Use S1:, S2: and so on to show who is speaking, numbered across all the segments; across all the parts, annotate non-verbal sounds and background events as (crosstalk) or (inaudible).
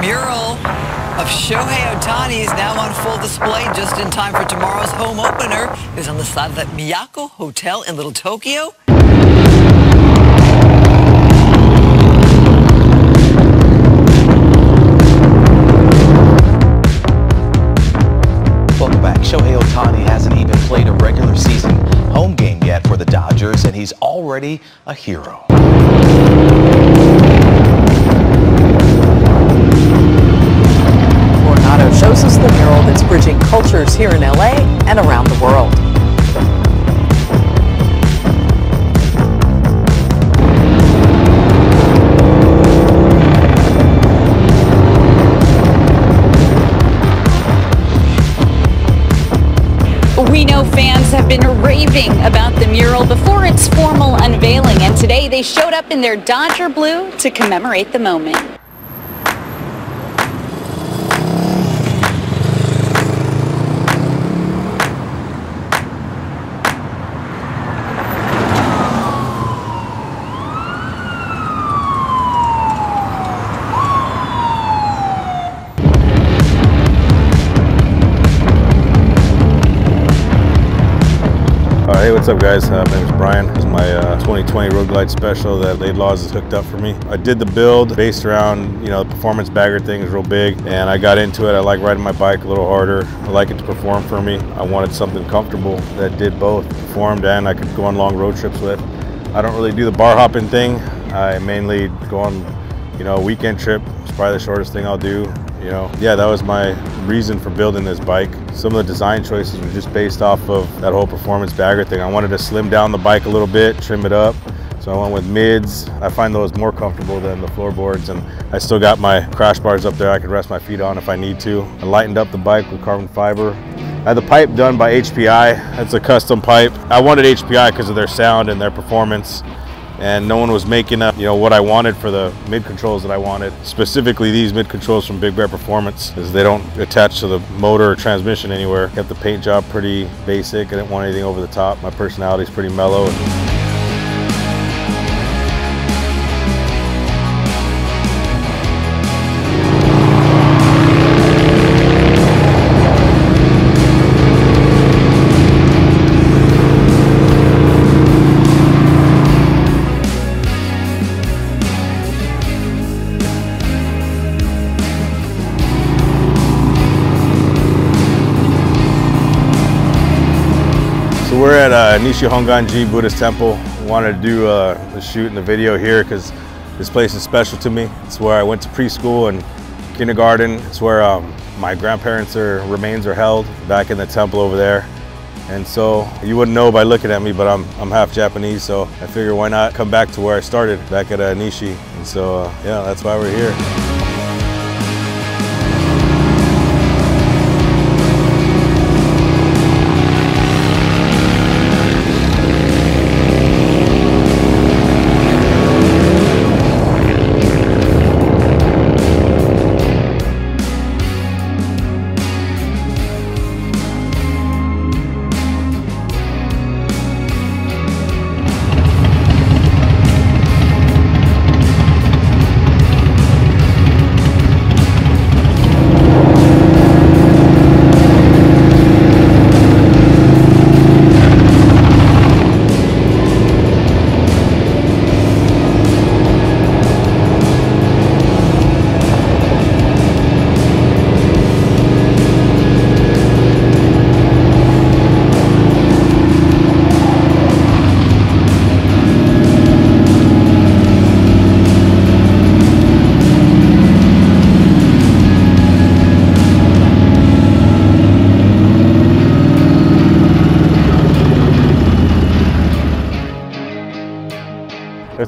S1: mural of Shohei Ohtani is now on full display just in time for tomorrow's home opener. It on the side of the Miyako Hotel in Little Tokyo.
S2: Welcome back. Shohei Ohtani hasn't even played a regular season home game yet for the Dodgers, and he's already a hero.
S3: Shows us the mural that's bridging cultures here in LA and around the world.
S4: We know fans have been raving about the mural before its formal unveiling, and today they showed up in their Dodger blue to commemorate the moment.
S5: Hey, what's up, guys? Uh, my name is Brian. This is my uh, 2020 Road Glide Special that Laidlaws has hooked up for me. I did the build based around, you know, the performance bagger thing is real big, and I got into it. I like riding my bike a little harder. I like it to perform for me. I wanted something comfortable that did both, performed, and I could go on long road trips with. I don't really do the bar hopping thing. I mainly go on, you know, a weekend trip. It's probably the shortest thing I'll do. You know, yeah, that was my reason for building this bike. Some of the design choices were just based off of that whole performance bagger thing. I wanted to slim down the bike a little bit, trim it up. So I went with mids. I find those more comfortable than the floorboards and I still got my crash bars up there I could rest my feet on if I need to. I lightened up the bike with carbon fiber. I had the pipe done by HPI. That's a custom pipe. I wanted HPI because of their sound and their performance and no one was making up you know what I wanted for the mid controls that I wanted. Specifically these mid controls from Big Bear Performance is they don't attach to the motor or transmission anywhere. Kept the paint job pretty basic. I didn't want anything over the top. My personality is pretty mellow at Nishi Honganji Buddhist Temple. Wanted to do uh, the shoot and the video here because this place is special to me. It's where I went to preschool and kindergarten. It's where um, my grandparents' are, remains are held back in the temple over there. And so you wouldn't know by looking at me, but I'm, I'm half Japanese, so I figure why not come back to where I started, back at uh, Nishi. And so, uh, yeah, that's why we're here.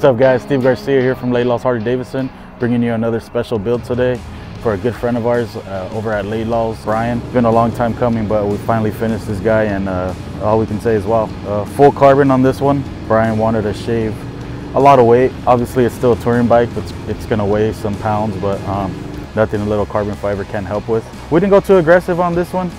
S6: What's up guys, Steve Garcia here from Laidlaw's Harley Davidson, bringing you another special build today for a good friend of ours uh, over at Laidlaw's, Brian. It's been a long time coming, but we finally finished this guy and uh, all we can say is wow. Uh, full carbon on this one. Brian wanted to shave a lot of weight. Obviously it's still a touring bike, but it's, it's gonna weigh some pounds, but um, nothing a little carbon fiber can help with. We didn't go too aggressive on this one.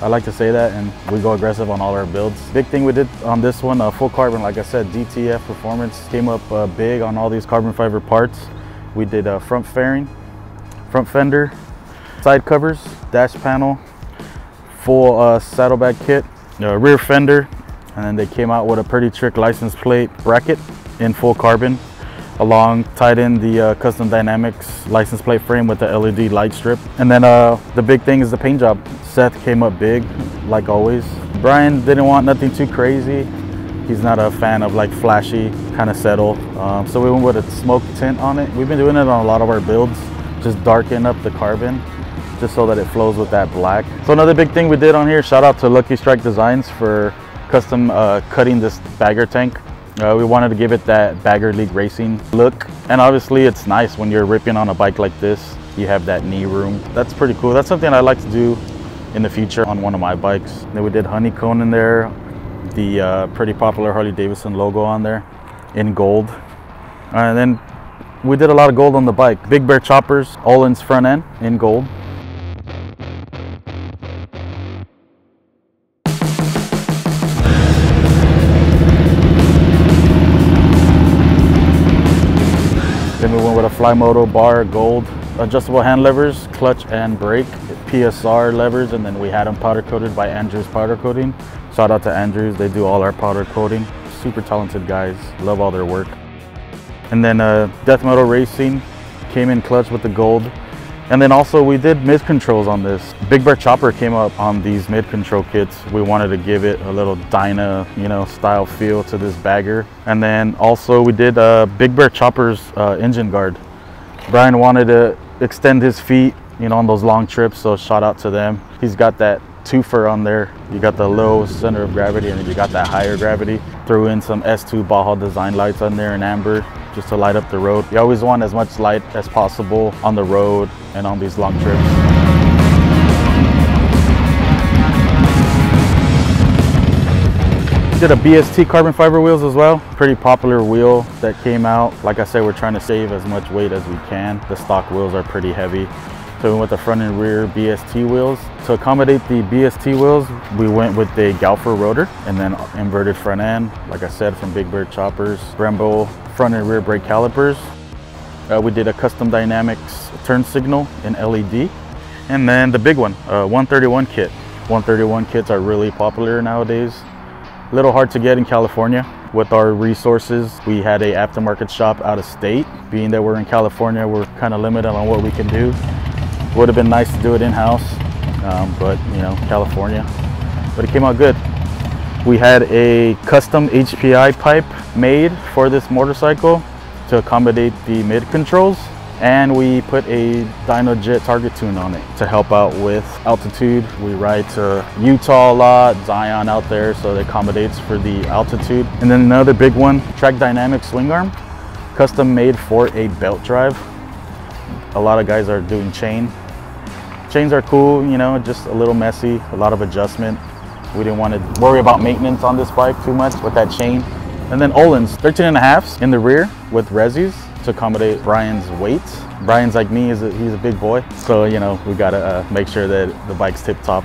S6: I like to say that, and we go aggressive on all our builds. Big thing we did on this one, uh, full carbon, like I said, DTF Performance came up uh, big on all these carbon fiber parts. We did uh, front fairing, front fender, side covers, dash panel, full uh, saddlebag kit, uh, rear fender, and then they came out with a pretty trick license plate bracket in full carbon along tied in the uh, custom dynamics license plate frame with the led light strip and then uh, the big thing is the paint job seth came up big like always brian didn't want nothing too crazy he's not a fan of like flashy kind of settle um, so we went with a smoke tint on it we've been doing it on a lot of our builds just darken up the carbon just so that it flows with that black so another big thing we did on here shout out to lucky strike designs for custom uh, cutting this bagger tank uh, we wanted to give it that Bagger League Racing look. And obviously it's nice when you're ripping on a bike like this, you have that knee room. That's pretty cool. That's something I'd like to do in the future on one of my bikes. Then we did honeycomb in there, the uh, pretty popular Harley Davidson logo on there in gold. And then we did a lot of gold on the bike. Big Bear choppers, Öhlins front end in gold. Then we went with a Fly Flymoto bar gold adjustable hand levers, clutch and brake, PSR levers, and then we had them powder coated by Andrews Powder Coating. Shout out to Andrews, they do all our powder coating. Super talented guys, love all their work. And then uh, Death Metal Racing came in clutch with the gold. And then also we did mid controls on this. Big Bear Chopper came up on these mid control kits. We wanted to give it a little Dyna, you know, style feel to this bagger. And then also we did uh, Big Bear Chopper's uh, engine guard. Brian wanted to extend his feet, you know, on those long trips. So shout out to them. He's got that twofer on there. You got the low center of gravity and then you got that higher gravity. Threw in some S2 Baja design lights on there in amber just to light up the road. You always want as much light as possible on the road and on these long trips. Did a BST carbon fiber wheels as well. Pretty popular wheel that came out. Like I said, we're trying to save as much weight as we can. The stock wheels are pretty heavy. So we went with the front and rear BST wheels. To accommodate the BST wheels, we went with the Galfer rotor and then inverted front end. Like I said, from Big Bear choppers, Brembo front and rear brake calipers. Uh, we did a custom dynamics turn signal in LED. And then the big one, uh, 131 kit. 131 kits are really popular nowadays. A little hard to get in California. With our resources, we had a aftermarket shop out of state. Being that we're in California, we're kind of limited on what we can do. Would have been nice to do it in-house, um, but you know, California. But it came out good. We had a custom HPI pipe made for this motorcycle to accommodate the mid controls. And we put a Dynojet target tune on it to help out with altitude. We ride to Utah a lot, Zion out there, so it accommodates for the altitude. And then another big one, Track Dynamic swing arm, custom made for a belt drive. A lot of guys are doing chain. Chains are cool, you know, just a little messy, a lot of adjustment. We didn't want to worry about maintenance on this bike too much with that chain. And then Öhlins, 13 and a half in the rear with resis to accommodate Brian's weight. Brian's like me, he's a, he's a big boy. So, you know, we gotta uh, make sure that the bike's tip top.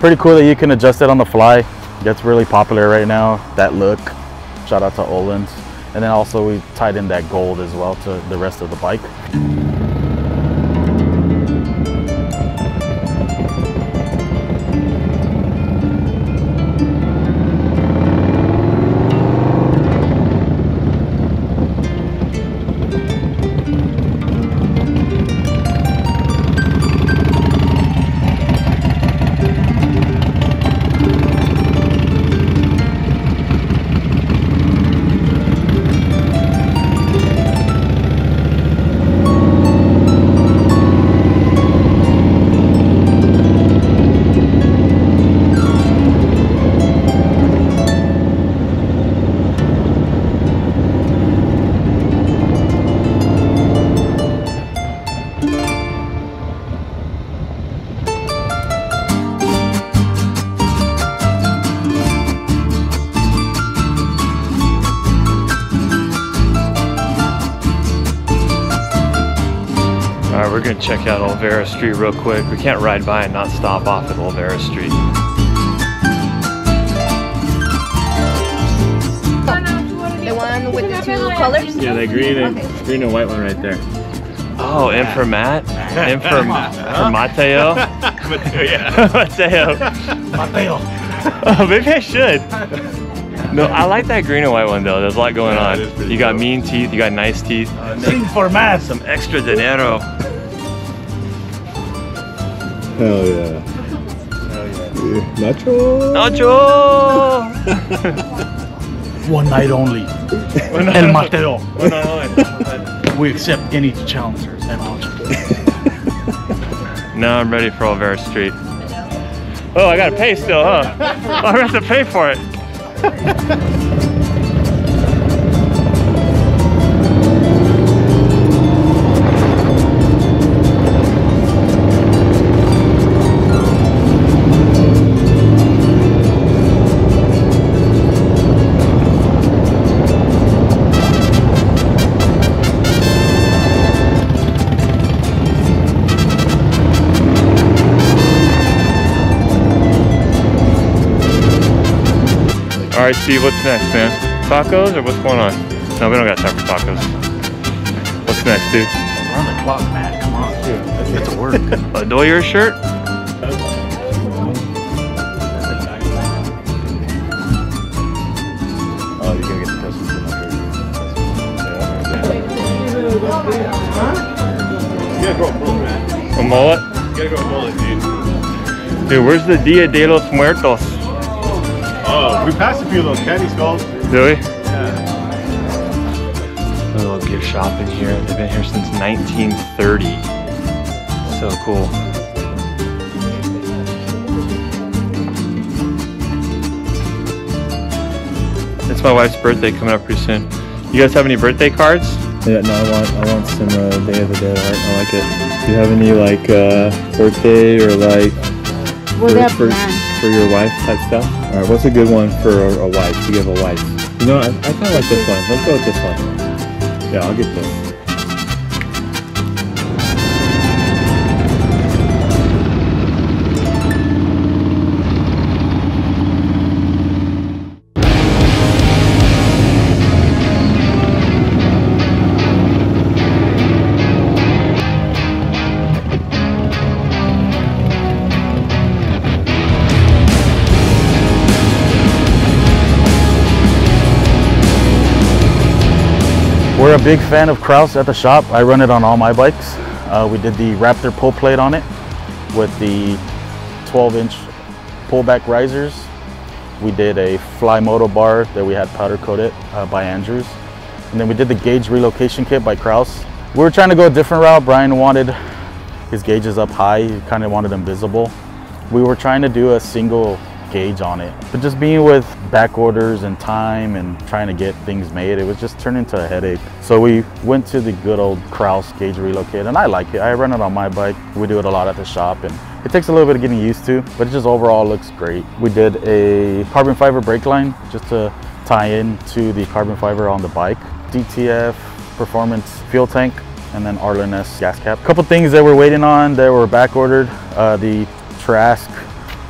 S6: Pretty cool that you can adjust it on the fly. That's really popular right now, that look. Shout out to Öhlins. And then also we tied in that gold as well to the rest of the bike.
S7: We're gonna check out Olvera Street real quick. We can't ride by and not stop off at Olvera Street.
S8: The one with the two colors?
S7: Yeah, the green and green and white one right there. Oh, and for Matt, And for, for Mateo.
S5: Mateo.
S7: Mateo.
S6: Mateo.
S7: Oh, maybe I should. No, I like that green and white one though. There's a lot going
S5: Yeah,
S7: on.
S5: it is pretty
S7: You got
S5: dope.
S7: mean teeth, you got nice teeth.
S6: Uh, Sing for mass.
S7: Some extra dinero.
S5: Hell yeah. Hell yeah! Nacho.
S7: Nacho! (laughs)
S6: One night only. El Mateo. We accept any challengers and options. (laughs)
S7: now I'm ready for Olvera Street. Oh, I gotta pay still, huh? (laughs) I have to pay for it. All right, Steve, what's next, man? Tacos or what's going on? No, we don't got time for tacos. What's next, dude?
S6: We're on the clock, man. Come on. Let's get to work. (laughs)
S7: A Doyer shirt?
S5: Oh, you're gonna get the custom for my You gotta grow a mullet, man.
S7: A mullet?
S5: You gotta grow a mullet, dude.
S7: Dude, where's the Dia de los Muertos?
S5: We passed a few of those candy skulls.
S7: Do we? A little gift shop in here. They've been here since 1930. So cool. It's my wife's birthday coming up pretty soon. You guys have any birthday cards?
S9: Yeah, no, I want I want some uh, Day of the Dead art. I like it. Do you have any like uh, birthday or like for, for, for your wife type stuff? All right, what's a good one for a, a wife to give a wife? You know, I, I kind of like this one. Let's go with this one. Yeah, I'll get this.
S6: Big fan of Kraus at the shop. I run it on all my bikes. Uh, we did the Raptor pull plate on it with the 12 inch pullback risers. We did a fly moto bar that we had powder coated uh, by Andrews. And then we did the gauge relocation kit by Kraus. We were trying to go a different route. Brian wanted his gauges up high. He kind of wanted them visible. We were trying to do a single gauge on it. But just being with back orders and time and trying to get things made, it was just turned into a headache. So we went to the good old Kraus gauge relocate and I like it. I run it on my bike. We do it a lot at the shop and it takes a little bit of getting used to, but it just overall looks great. We did a carbon fiber brake line just to tie in to the carbon fiber on the bike. DTF performance fuel tank and then Arlen Ness gas cap. A couple things that we're waiting on that were back ordered. Uh, the Trask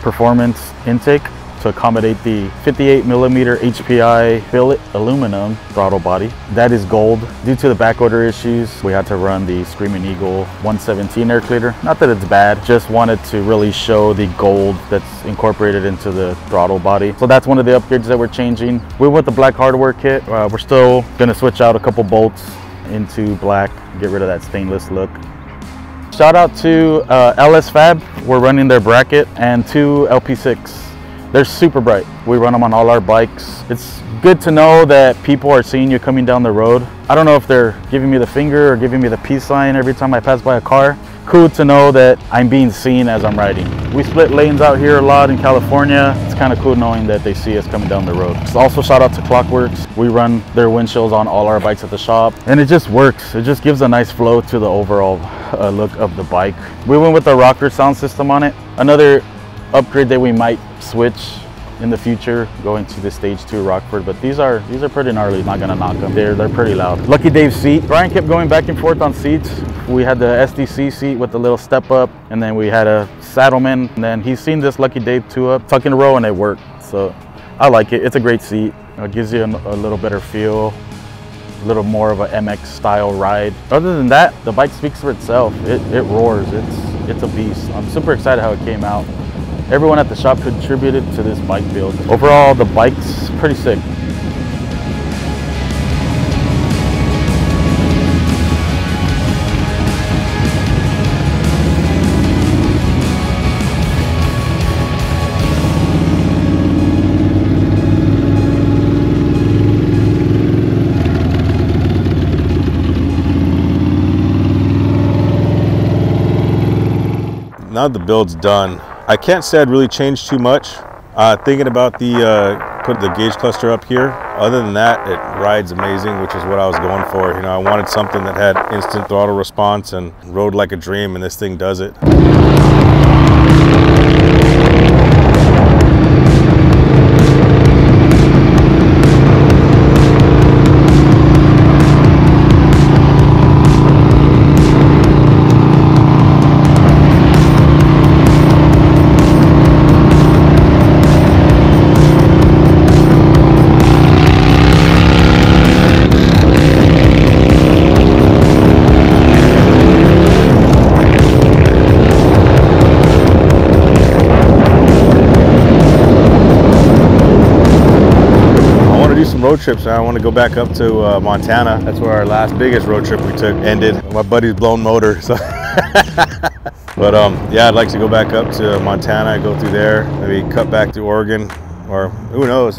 S6: performance intake to accommodate the 58 millimeter HPI billet aluminum throttle body. That is gold. Due to the back order issues, we had to run the Screaming Eagle 117 air cleaner. Not that it's bad, just wanted to really show the gold that's incorporated into the throttle body. So that's one of the upgrades that we're changing. We went the black hardware kit. Uh, we're still gonna switch out a couple bolts into black, get rid of that stainless look. Shout out to uh, LS Fab. We're running their bracket and two LP6. They're super bright. We run them on all our bikes. It's good to know that people are seeing you coming down the road. I don't know if they're giving me the finger or giving me the peace sign every time I pass by a car. Cool to know that I'm being seen as I'm riding. We split lanes out here a lot in California. It's kind of cool knowing that they see us coming down the road. Also shout out to Klock Werks. We run their windshields on all our bikes at the shop and it just works. It just gives a nice flow to the overall uh, look of the bike. We went with the rocker sound system on it. Another upgrade that we might switch in the future going to the stage two Rockford but these are these are pretty gnarly not gonna knock them they're they're pretty loud lucky Dave seat Brian kept going back and forth on seats we had the SDC seat with the little step up and then we had a Saddlemen and then he's seen this lucky Dave two up tuck in a row and it worked so I like it it's a great seat it gives you a, a little better feel a little more of a MX style ride. Other than that, the bike speaks for itself. It, it roars, it's, it's a beast. I'm super excited how it came out. Everyone at the shop contributed to this bike build. Overall, the bike's pretty sick.
S5: now the build's done, I can't say I'd really changed too much. Uh, thinking about the uh, put the gauge cluster up here. Other than that, it rides amazing, which is what I was going for. You know, I wanted something that had instant throttle response and rode like a dream, and this thing does it. Road trips. I want to go back up to uh, Montana. That's where our last biggest road trip we took ended. My buddy's blown motor. So (laughs) but um, yeah, I'd like to go back up to Montana, go through there, maybe cut back to Oregon, or who knows.